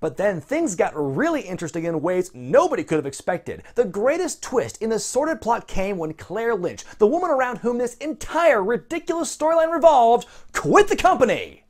But then things got really interesting in ways nobody could have expected. The greatest twist in the sordid plot came when Claire Lynch, the woman around whom this entire ridiculous storyline revolved, quit the company.